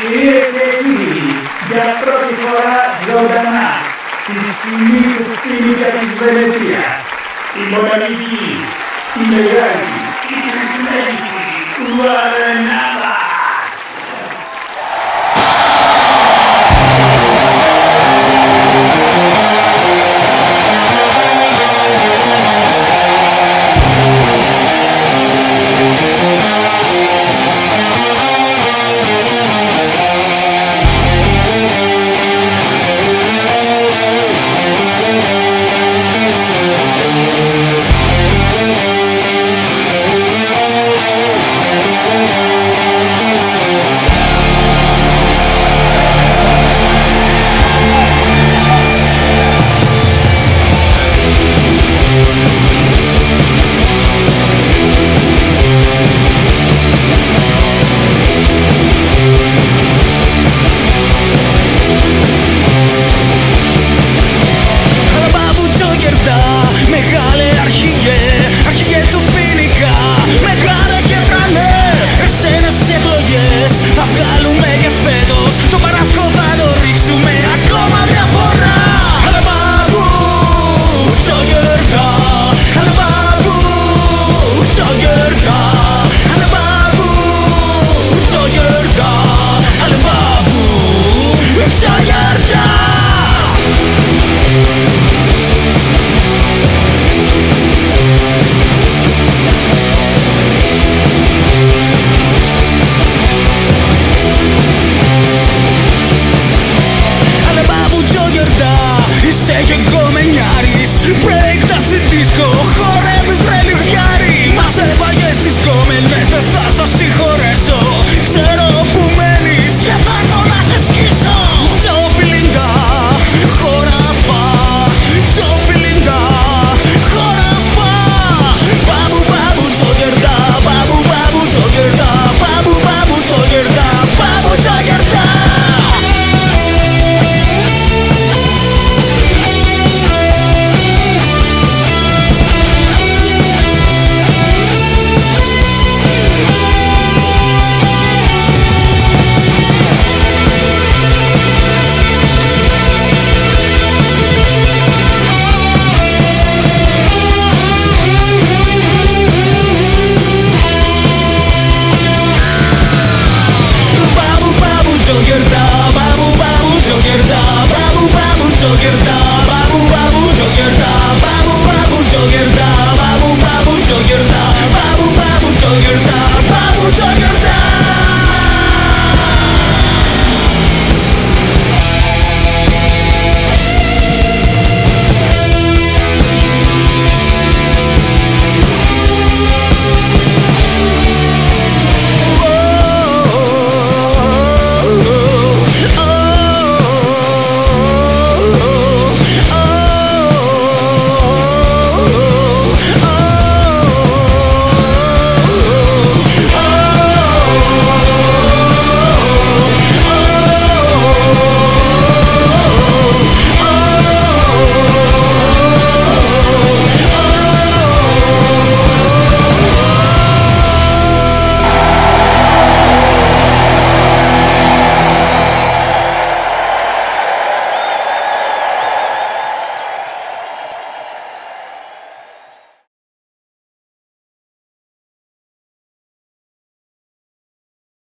Κυρίες και κύριοι, για πρώτη φορά ζωντανά στη σκηνή του Φίλιππα της Βενετίας, η μοναδική, η μεγάλη, η τρισμέγιστη Βαρενάδας. Θα βγάλουμε και φέτος το παρασκό